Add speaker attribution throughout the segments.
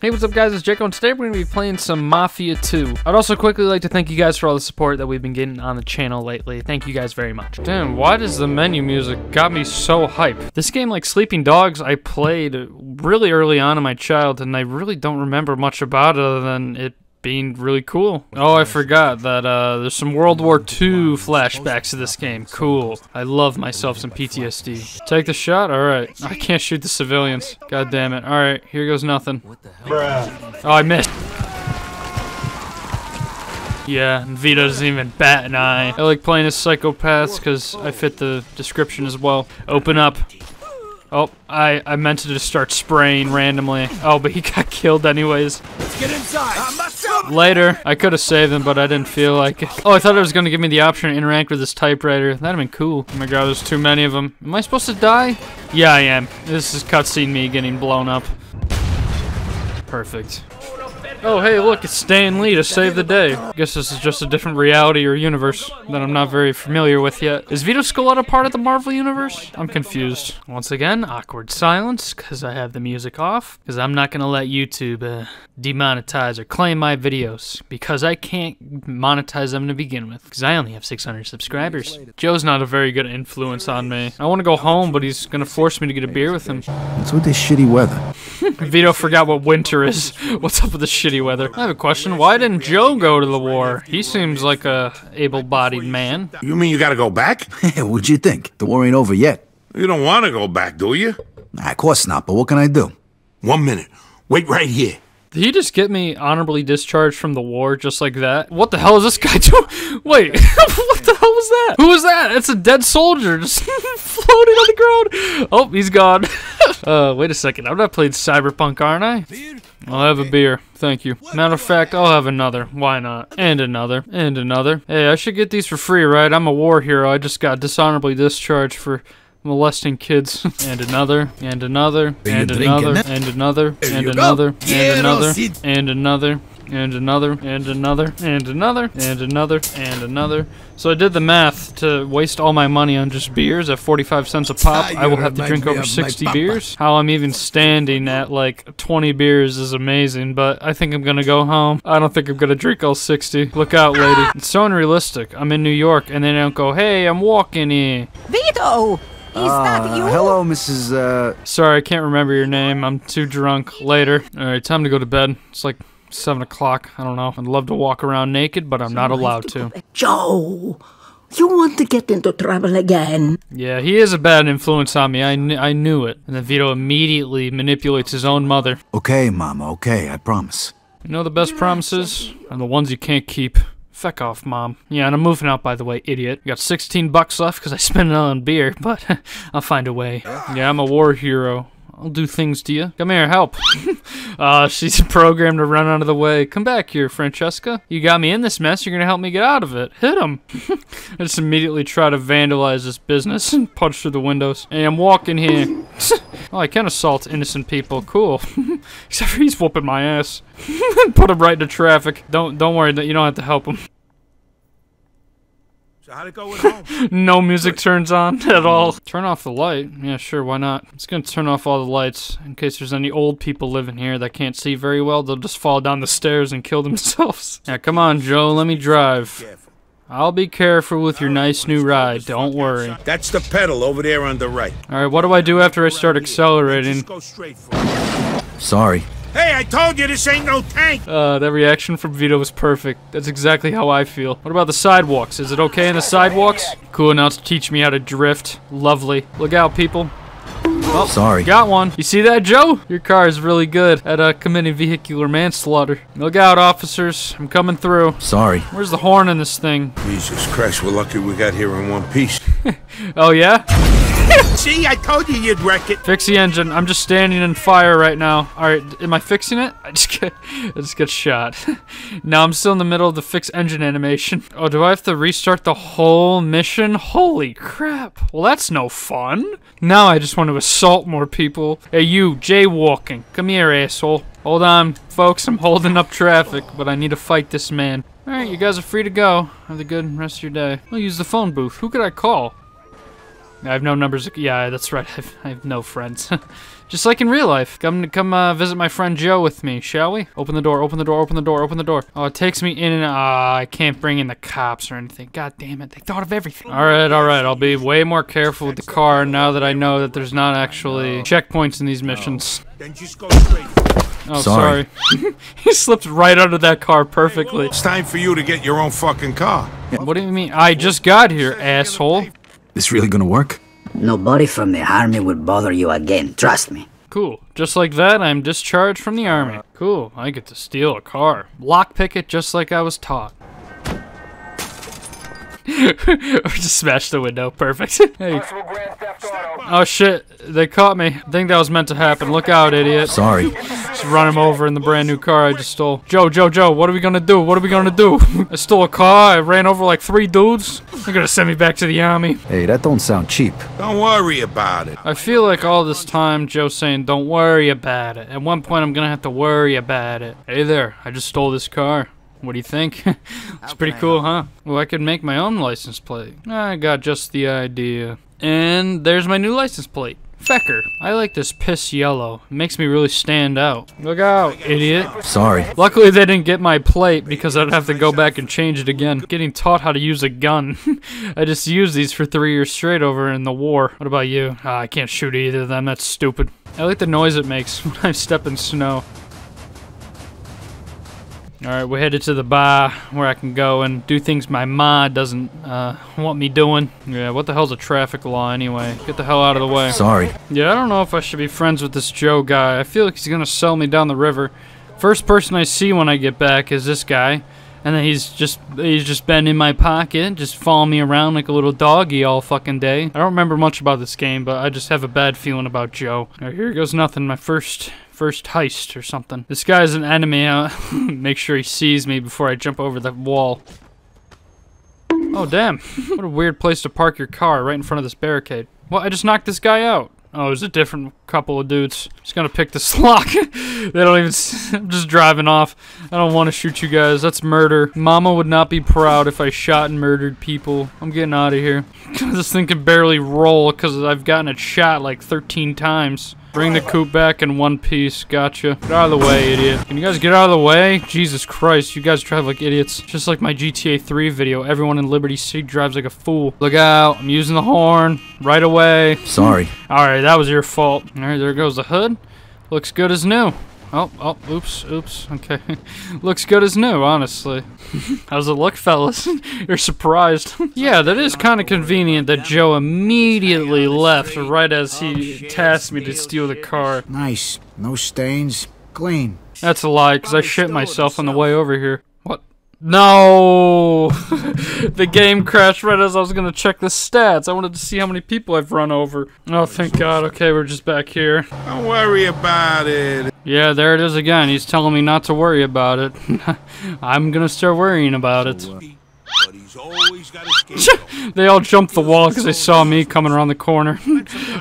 Speaker 1: Hey, what's up guys, it's Jaco, and today we're going to be playing some Mafia 2. I'd also quickly like to thank you guys for all the support that we've been getting on the channel lately. Thank you guys very much. Damn, why does the menu music got me so hype? This game, like Sleeping Dogs, I played really early on in my childhood, and I really don't remember much about it other than it being really cool. Oh, I forgot that uh, there's some World War II flashbacks to this game. Cool. I love myself some PTSD. Take the shot? Alright. I can't shoot the civilians. God damn it. Alright, here goes nothing. Oh, I missed. Yeah, and Vito doesn't even bat an eye. I like playing as psychopaths because I fit the description as well. Open up. Oh, I, I meant to just start spraying randomly. Oh, but he got killed anyways.
Speaker 2: Let's get inside.
Speaker 1: Later, I could have saved him, but I didn't feel like it. Oh, I thought it was going to give me the option to interact with this typewriter. That'd have been cool. Oh my god, there's too many of them. Am I supposed to die? Yeah, I am. This is cutscene me getting blown up. Perfect. Oh, hey, look, it's Stan Lee to save the day. Guess this is just a different reality or universe that I'm not very familiar with yet. Is Vito Scaletta part of the Marvel Universe? I'm confused. Once again, awkward silence, because I have the music off, because I'm not going to let YouTube uh, demonetize or claim my videos, because I can't monetize them to begin with, because I only have 600 subscribers. Joe's not a very good influence on me. I want to go home, but he's going to force me to get a beer with him.
Speaker 3: What's with this shitty weather?
Speaker 1: Vito forgot what winter is. What's up with the shitty weather? I have a question. Why didn't Joe go to the war? He seems like a able-bodied man.
Speaker 4: You mean you gotta go back?
Speaker 3: What'd you think? The war ain't over yet.
Speaker 4: You don't want to go back, do you?
Speaker 3: Nah, of course not, but what can I do?
Speaker 4: One minute. Wait right here.
Speaker 1: Did he just get me honorably discharged from the war just like that? What the hell is this guy doing? Wait, what the hell was that? Who was that? It's a dead soldier just floating on the ground. Oh, he's gone. Uh, wait a second. I'm not played Cyberpunk, aren't I? I'll have a beer. Thank you. Matter of fact, I'll have another. Why not? And another. And another. Hey, I should get these for free, right? I'm a war hero. I just got dishonorably discharged for molesting kids. and another. And another. And another. And another. And another. And another. And another. And another. And another. And another. And another. And another. So I did the math to waste all my money on just beers at 45 cents a pop. I will have to drink over 60 beers. How I'm even standing at like 20 beers is amazing, but I think I'm gonna go home. I don't think I'm gonna drink all 60. Look out, lady. It's so unrealistic. I'm in New York and they don't go, hey, I'm walking here.
Speaker 5: Vito! Is that you?
Speaker 3: Uh, hello, Mrs. Uh...
Speaker 1: Sorry, I can't remember your name. I'm too drunk. Later. Alright, time to go to bed. It's like 7 o'clock. I don't know. I'd love to walk around naked, but I'm not allowed to.
Speaker 5: Joe, you want to get into trouble again?
Speaker 1: Yeah, he is a bad influence on me. I, kn- I knew it. And then Vito immediately manipulates his own mother.
Speaker 3: Okay, Mama, okay, I promise.
Speaker 1: You know the best promises? Are the ones you can't keep. Feck off, Mom. Yeah, and I'm moving out, by the way, idiot. got 16 bucks left because I spent it on beer, but I'll find a way. Yeah, I'm a war hero. I'll do things to you. Come here, help. uh, she's programmed to run out of the way. Come back here, Francesca. You got me in this mess. You're gonna help me get out of it. Hit him. I just immediately try to vandalize this business and punch through the windows. Hey, I'm walking here. oh, I can assault innocent people. Cool. Except for he's whooping my ass. Put him right into traffic. Don't don't worry. That you don't have to help him.
Speaker 4: So how'd it go at home?
Speaker 1: No music turns on at all. Turn off the light. Yeah, sure, why not? It's gonna turn off all the lights in case there's any old people living here that can't see very well. They'll just fall down the stairs and kill themselves. Yeah, come on, Joe, let me drive. I'll be careful with your nice new ride, don't worry.
Speaker 4: That's the pedal over there on the right.
Speaker 1: Alright, what do I do after I start accelerating?
Speaker 4: Just go straight for it.
Speaker 3: Sorry.
Speaker 4: Hey, I told you this ain't no tank.
Speaker 1: Uh, that reaction from Vito was perfect. That's exactly how I feel. What about the sidewalks? Is it okay in the sidewalks? Cool enough to teach me how to drift. Lovely. Look out, people.
Speaker 3: Oh, Sorry.
Speaker 1: Got one. You see that, Joe? Your car is really good at uh, committing vehicular manslaughter. Look out, officers. I'm coming through.
Speaker 3: Sorry.
Speaker 1: Where's the horn in this thing?
Speaker 4: Jesus Christ, we're lucky we got here in one piece.
Speaker 1: Oh, yeah?
Speaker 4: See, I told you you'd wreck it.
Speaker 1: Fix the engine. I'm just standing in fire right now. Alright, am I fixing it? I just get, I just get shot. now I'm still in the middle of the fix engine animation. Oh, do I have to restart the whole mission? Holy crap. Well, that's no fun. Now I just want to assault more people. Hey, you, jaywalking. Come here, asshole. Hold on, folks. I'm holding up traffic, but I need to fight this man. Alright, you guys are free to go. Have a good rest of your day. I'll use the phone booth. Who could I call? I have no numbers. Yeah, that's right. I've, I have no friends. Just like in real life. Come come uh, visit my friend Joe with me, shall we? Open the door, open the door, open the door, open the door. Oh, it takes me in and uh, I can't bring in the cops or anything. God damn it, they thought of everything. Alright, alright, I'll be way more careful with the car now that I know that there's not actually checkpoints in these missions.
Speaker 4: Then just go straight.
Speaker 1: Oh, sorry.
Speaker 3: Sorry.
Speaker 1: he slipped right under that car perfectly.
Speaker 4: It's time for you to get your own fucking car.
Speaker 1: What do you mean? I just got here, asshole.
Speaker 3: This really gonna work?
Speaker 5: Nobody from the army will bother you again, trust me.
Speaker 1: Cool. Just like that, I'm discharged from the army. Cool. I get to steal a car. Lockpick it just like I was taught. or just smash the window. Perfect. hey. Oh shit. They caught me. I think that was meant to happen. Look out, idiot.
Speaker 3: Sorry.
Speaker 1: Just run him over in the brand new car I just stole. Joe, Joe, Joe, what are we gonna do? What are we gonna do? I stole a car. I ran over like three dudes. They're gonna send me back to the army.
Speaker 3: Hey, that don't sound cheap.
Speaker 4: Don't worry about it.
Speaker 1: I feel like all this time Joe's saying, don't worry about it. At one point, I'm gonna have to worry about it. Hey there, I just stole this car. What do you think? it's pretty cool, huh? Well, I could make my own license plate. I got just the idea. And there's my new license plate. Fecker. I like this piss yellow. It makes me really stand out. Look out, idiot.
Speaker 3: Sorry.
Speaker 1: Luckily, they didn't get my plate because I'd have to go back and change it again. Getting taught how to use a gun. I just used these for three years straight over in the war. What about you? Ah, I can't shoot either of them. That's stupid. I like the noise it makes when I step in snow. Alright, we're headed to the bar where I can go and do things my ma doesn't uh, want me doing. Yeah, what the hell's a traffic law anyway? Get the hell out of the way.
Speaker 3: Sorry.
Speaker 1: Yeah, I don't know if I should be friends with this Joe guy. I feel like he's gonna sell me down the river. First person I see when I get back is this guy. And then he's just he's just been in my pocket, just following me around like a little doggy all fucking day. I don't remember much about this game, but I just have a bad feeling about Joe. Alright, here goes nothing. My first first heist or something. This guy's an enemy. Uh, make sure he sees me before I jump over the wall. Oh damn! what a weird place to park your car right in front of this barricade. Well, I just knocked this guy out. Oh, was a different couple of dudes. Just gonna pick this lock. they don't even. I'm just driving off. I don't want to shoot you guys. That's murder. Mama would not be proud if I shot and murdered people. I'm getting out of here. this thing can barely roll because I've gotten it shot like 13 times. Bring the coupe back in one piece. Gotcha. Get out of the way, idiot. Can you guys get out of the way? Jesus Christ, you guys drive like idiots. Just like my GTA 3 video, everyone in Liberty City drives like a fool. Look out, I'm using the horn. Right away.
Speaker 3: Sorry.
Speaker 1: Alright, that was your fault. Alright, there goes the hood. Looks good as new. Oh, oh, oops, oops. Okay. Looks good as new, honestly. How's it look, fellas? You're surprised. yeah, that is kind of convenient that Joe immediately left right as he tasked me to steal the car.
Speaker 2: Nice. No stains. Clean.
Speaker 1: That's a lie, because I shit myself on the way over here. What? No! the game crashed right as I was gonna check the stats. I wanted to see how many people I've run over. Oh, thank God. Okay, we're just back here.
Speaker 4: Don't worry about it.
Speaker 1: Yeah, there it is again. He's telling me not to worry about it. I'm gonna start worrying about it.
Speaker 4: But he's always got a.
Speaker 1: They all jumped the wall because they saw me coming around the corner.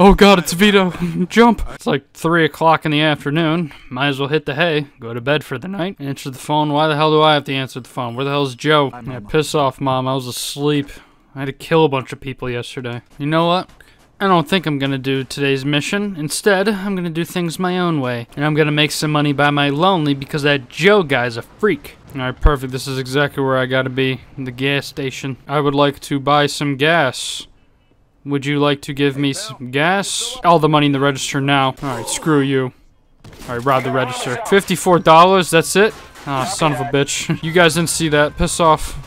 Speaker 1: oh god, it's Vito. Jump. It's like 3 o'clock in the afternoon. Might as well hit the hay. Go to bed for the night. Answer the phone. Why the hell do I have to answer the phone? Where the hell's Joe? Yeah, piss off, Mom. I was asleep. I had to kill a bunch of people yesterday. You know what? I don't think I'm gonna do today's mission. Instead, I'm gonna do things my own way. And I'm gonna make some money by my lonely because that Joe guy's a freak. Alright, perfect. This is exactly where I gotta be. The gas station. I would like to buy some gas. Would you like to give me some gas? All the money in the register now. Alright, screw you. Alright, rob the register. $54, that's it? Ah, son of a bitch. You guys didn't see that. Piss off.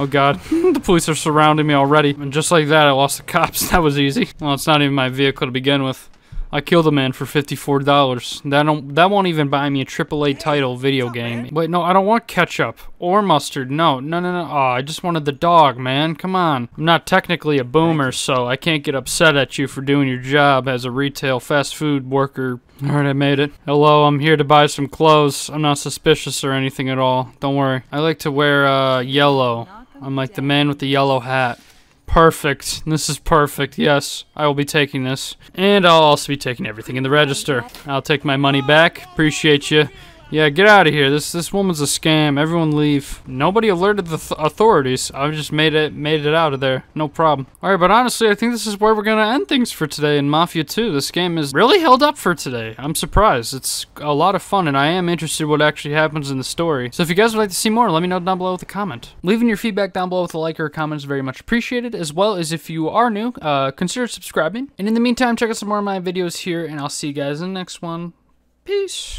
Speaker 1: Oh god, the police are surrounding me already. And just like that, I lost the cops. That was easy. Well, it's not even my vehicle to begin with. I killed a man for $54. That don't that won't even buy me a AAA title video game. Wait, no, I don't want ketchup or mustard. No, no, no, no. Oh, I just wanted the dog, man. Come on. I'm not technically a boomer, so I can't get upset at you for doing your job as a retail fast food worker. Alright, I made it. Hello, I'm here to buy some clothes. I'm not suspicious or anything at all. Don't worry. I like to wear uh, yellow. I'm like the man with the yellow hat. Perfect. This is perfect. Yes, I will be taking this. And I'll also be taking everything in the register. I'll take my money back. Appreciate you. Yeah, get out of here. This this woman's a scam. Everyone leave. Nobody alerted the th authorities. I just made it made it out of there. No problem. All right, but honestly, I think this is where we're gonna end things for today in Mafia 2. This game is really held up for today. I'm surprised. It's a lot of fun, and I am interested what actually happens in the story. So if you guys would like to see more, let me know down below with a comment. Leaving your feedback down below with a like or a comment is very much appreciated, as well as if you are new, uh, consider subscribing. And in the meantime, check out some more of my videos here, and I'll see you guys in the next one. Peace.